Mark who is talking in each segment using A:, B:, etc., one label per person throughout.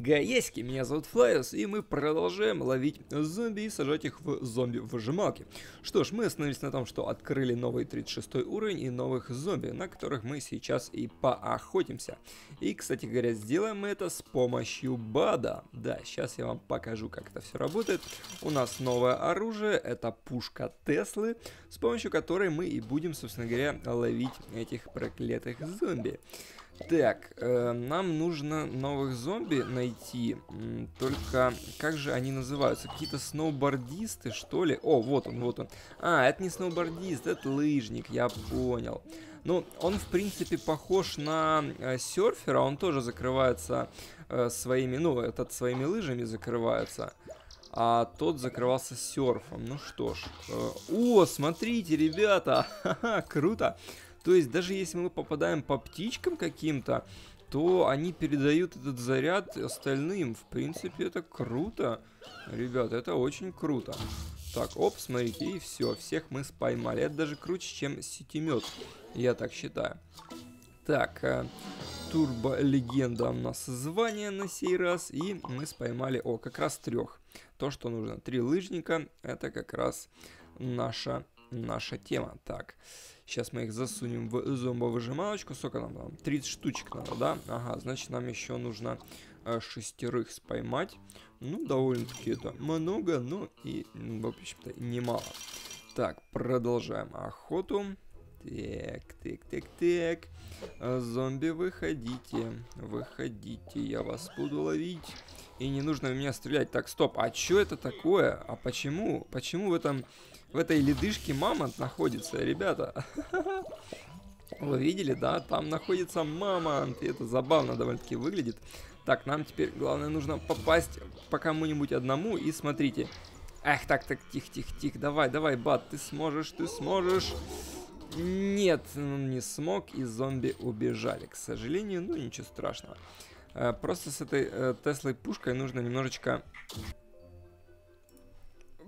A: Гаеськи, меня зовут Флайос, и мы продолжаем ловить зомби и сажать их в зомби-выжималки. Что ж, мы остановились на том, что открыли новый 36 уровень и новых зомби, на которых мы сейчас и поохотимся. И, кстати говоря, сделаем мы это с помощью БАДа. Да, сейчас я вам покажу, как это все работает. У нас новое оружие, это пушка Теслы, с помощью которой мы и будем, собственно говоря, ловить этих проклятых зомби. Так, э, нам нужно новых зомби найти. Только как же они называются? Какие-то сноубордисты, что ли? О, вот он, вот он. А, это не сноубордист, это лыжник, я понял. Ну, он, в принципе, похож на э, серфера, он тоже закрывается э, своими, ну, этот своими лыжами закрывается. А тот закрывался серфом. Ну что ж. Э, о, смотрите, ребята! Ха-ха, круто! То есть даже если мы попадаем по птичкам каким-то, то они передают этот заряд остальным. В принципе, это круто. Ребят, это очень круто. Так, оп, смотрите, и все, всех мы споймали. Это даже круче, чем сетемет, я так считаю. Так, э, турбо-легенда у нас звание на сей раз, и мы споймали, о, как раз трех. То, что нужно. Три лыжника, это как раз наша, наша тема. Так, Сейчас мы их засунем в зомбовыжималочку. Сколько нам там? 30 штучек надо, да? Ага, значит нам еще нужно э, шестерых споймать. Ну, довольно-таки это много, но и, в общем-то, немало. Так, продолжаем охоту. Так, так, так, так. Э, зомби, выходите. Выходите, я вас буду ловить. И не нужно в меня стрелять. Так, стоп, а что это такое? А почему? Почему в этом в этой ледышке мамонт находится, ребята. Вы видели, да? Там находится мамонт. И это забавно довольно-таки выглядит. Так, нам теперь, главное, нужно попасть по кому-нибудь одному. И смотрите. Эх, так, так, тихо, тихо, тихо. Давай, давай, бат, ты сможешь, ты сможешь. Нет, он не смог, и зомби убежали, к сожалению. Ну, ничего страшного. Э, просто с этой э, Теслой пушкой нужно немножечко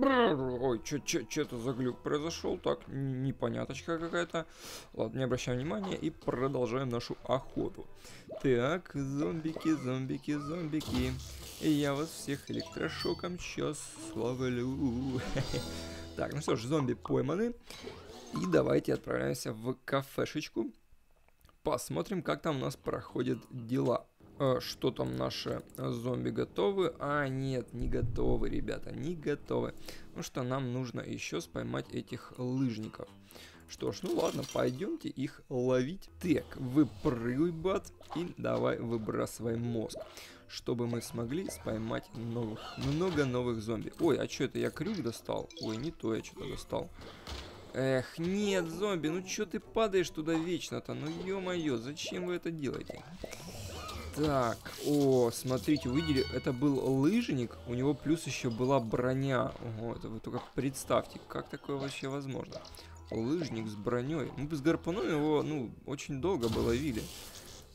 A: Ой, что это за глюк произошел? Так, непоняточка какая-то. Ладно, не обращаем внимания и продолжаем нашу охоту. Так, зомбики, зомбики, зомбики. И я вас всех электрошоком сейчас словлю. Так, ну что ж, зомби пойманы. И давайте отправляемся в кафешечку. Посмотрим, как там у нас проходят дела. Э, что там наши зомби готовы? А, нет, не готовы, ребята, не готовы. Ну что, нам нужно еще споймать этих лыжников. Что ж, ну ладно, пойдемте их ловить. Так, выпрыгивай, бат, и давай выбрасывай мозг. Чтобы мы смогли споймать новых, много новых зомби. Ой, а что это, я крюк достал? Ой, не то я что-то достал. Эх, нет, зомби, ну что ты падаешь туда вечно-то? Ну ё-моё, зачем вы это делаете? Так, о, смотрите, увидели, это был лыжник, у него плюс еще была броня. Ого, это вы только представьте, как такое вообще возможно. Лыжник с броней. Мы бы с гарпуном его, ну, очень долго бы ловили.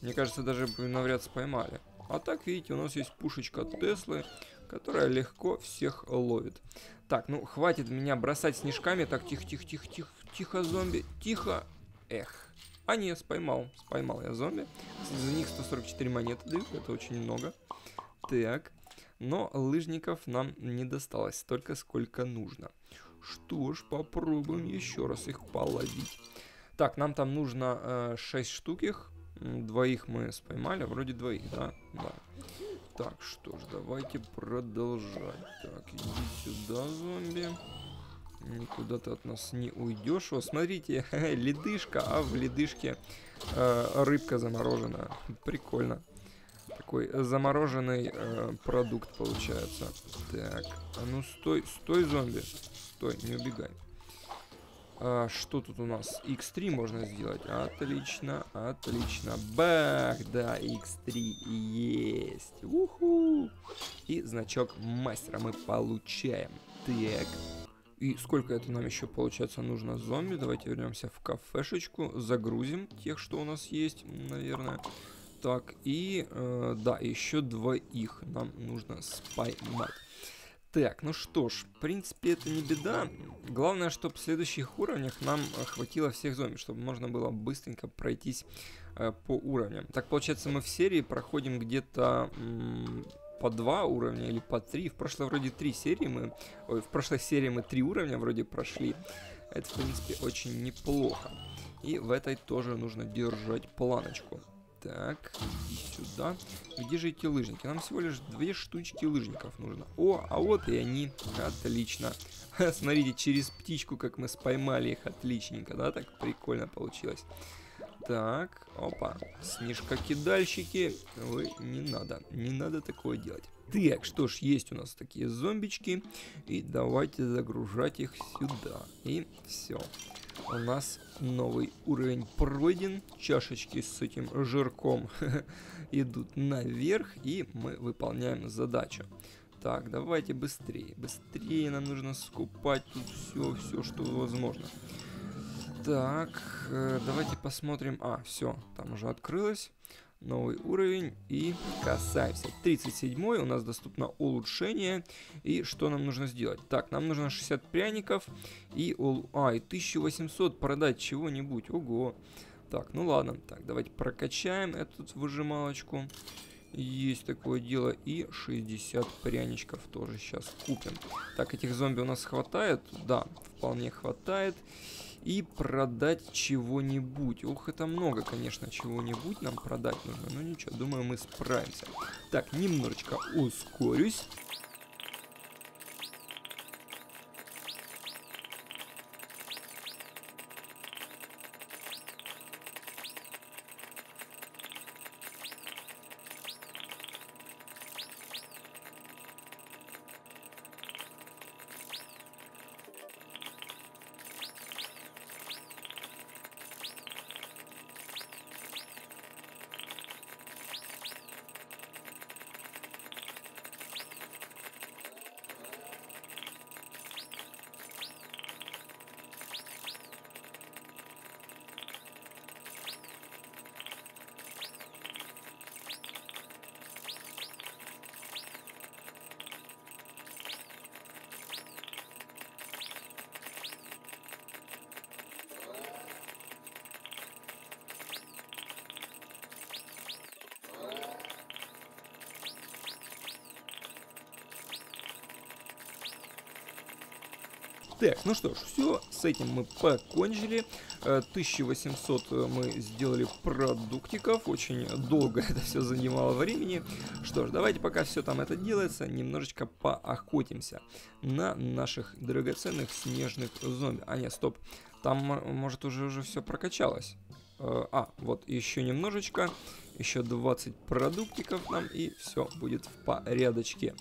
A: Мне кажется, даже бы навряд поймали. А так, видите, у нас есть пушечка Теслы, которая легко всех ловит. Так, ну, хватит меня бросать снежками. Так, тихо, тихо, тихо, тихо, тихо, зомби, тихо. Эх. А не, споймал. Споймал я зомби. За них 144 монеты дают, это очень много. Так. Но лыжников нам не досталось столько, сколько нужно. Что ж, попробуем еще раз их половить. Так, нам там нужно э, 6 штук их. Двоих мы споймали, вроде двоих, да? Да. Так, что ж, давайте продолжать. Так, иди сюда, зомби. Никуда ты от нас не уйдешь. О, смотрите, ледышка, а в ледышке э, рыбка замороженная. Прикольно. Такой замороженный э, продукт получается. Так, а ну стой, стой, зомби. Стой, не убегай. А, что тут у нас? X3 можно сделать. Отлично, отлично. Бах, да, X3 есть. Уху. И значок мастера мы получаем. Так, и сколько это нам еще, получается, нужно зомби? Давайте вернемся в кафешечку, загрузим тех, что у нас есть, наверное. Так, и э, да, еще двоих нам нужно споймать. Так, ну что ж, в принципе, это не беда. Главное, чтобы в следующих уровнях нам хватило всех зомби, чтобы можно было быстренько пройтись э, по уровням. Так, получается, мы в серии проходим где-то по два уровня или по три. В прошлой вроде три серии мы... Ой, в прошлой серии мы три уровня вроде прошли. Это, в принципе, очень неплохо. И в этой тоже нужно держать планочку. Так, иди сюда. Где же эти лыжники? Нам всего лишь две штучки лыжников нужно. О, а вот и они. Отлично. Смотрите, через птичку, как мы споймали их. Отличненько, да? Так прикольно получилось. Так, опа. Снежка-кидальщики. Не надо. Не надо такое делать. Так, что ж, есть у нас такие зомбички. И давайте загружать их сюда. И все у нас новый уровень пройден. Чашечки с этим жирком идут наверх, и мы выполняем задачу. Так, давайте быстрее. Быстрее нам нужно скупать тут все, все, что возможно. Так, э, давайте посмотрим. А, все, там уже открылось новый уровень и касаемся. 37 у нас доступно улучшение. И что нам нужно сделать? Так, нам нужно 60 пряников и, а, и 1800 продать чего-нибудь. Ого. Так, ну ладно. Так, давайте прокачаем эту выжималочку. Есть такое дело. И 60 пряничков тоже сейчас купим. Так, этих зомби у нас хватает? Да, вполне хватает и продать чего-нибудь. Ох, это много, конечно, чего-нибудь нам продать нужно. Но ничего, думаю, мы справимся. Так, немножечко ускорюсь. Так, ну что ж, все, с этим мы покончили. 1800 э, мы сделали продуктиков, очень долго это все занимало времени. Что ж, давайте пока все там это делается, немножечко поохотимся на наших драгоценных снежных зомби. А нет, стоп, там может уже уже все прокачалось. Э, а, вот еще немножечко, еще 20 продуктиков нам и все будет в порядочке.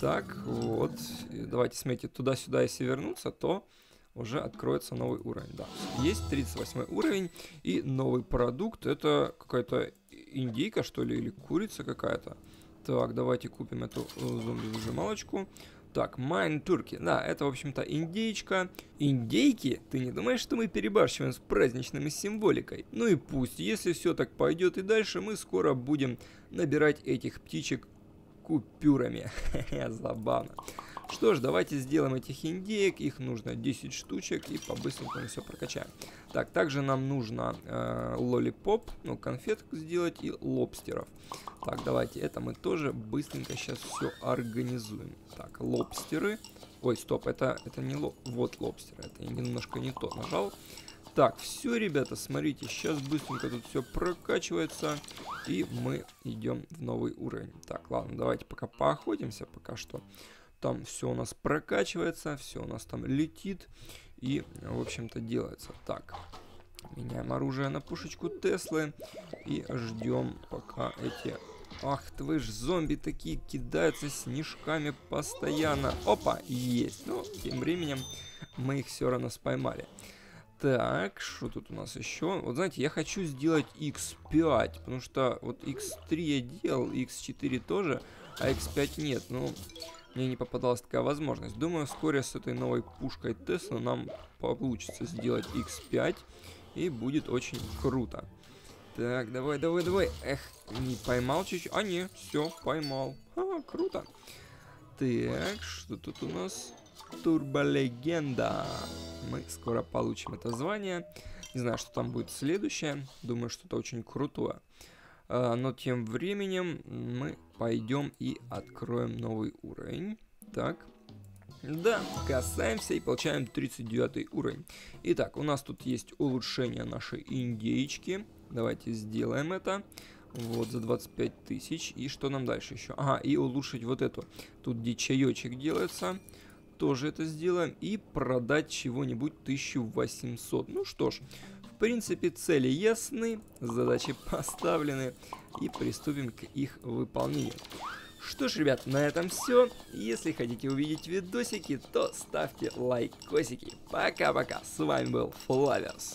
A: Так, вот. давайте, смотрите, туда-сюда, если вернуться, то уже откроется новый уровень. Да, есть 38 уровень и новый продукт. Это какая-то индейка, что ли, или курица какая-то. Так, давайте купим эту э, зомби-выжималочку. Так, Майн Турки. Да, это, в общем-то, индейка. Индейки? Ты не думаешь, что мы перебарщиваем с праздничной символикой? Ну и пусть, если все так пойдет и дальше, мы скоро будем набирать этих птичек купюрами. Забавно. Что ж, давайте сделаем этих индеек. Их нужно 10 штучек и по-быстренькому все прокачаем. Так, также нам нужно э, лолипоп, ну, конфетку сделать и лобстеров. Так, давайте это мы тоже быстренько сейчас все организуем. Так, лобстеры. Ой, стоп, это, это не лоб... Вот лобстеры, это я немножко не то нажал. Так, все, ребята, смотрите, сейчас быстренько тут все прокачивается, и мы идем в новый уровень. Так, ладно, давайте пока поохотимся, пока что. Там все у нас прокачивается, все у нас там летит, и, в общем-то, делается. Так, меняем оружие на пушечку Теслы, и ждем, пока эти... Ах ты ж, зомби такие кидаются снежками постоянно. Опа, есть. Ну, тем временем мы их все равно споймали. Так, что тут у нас еще? Вот знаете, я хочу сделать x5, потому что вот x3 я делал, x4 тоже, а x5 нет. Ну, мне не попадалась такая возможность. Думаю, вскоре с этой новой пушкой Тесла нам получится сделать x5, и будет очень круто. Так, давай, давай, давай. Эх, не поймал чуть-чуть. А, не, все, поймал. А, круто. Так, что тут у нас? Турболегенда. Мы скоро получим это звание. Не знаю, что там будет следующее. Думаю, что-то очень крутое. А, но тем временем мы пойдем и откроем новый уровень. Так. Да, касаемся и получаем 39 уровень. Итак, у нас тут есть улучшение нашей индейки. Давайте сделаем это. Вот, за 25 тысяч. И что нам дальше еще? Ага, и улучшить вот эту. Тут где чаечек делается. Тоже это сделаем. И продать чего-нибудь 1800. Ну что ж, в принципе, цели ясны, задачи поставлены. И приступим к их выполнению. Что ж, ребят, на этом все. Если хотите увидеть видосики, то ставьте лайкосики. Пока-пока. С вами был Флаверс.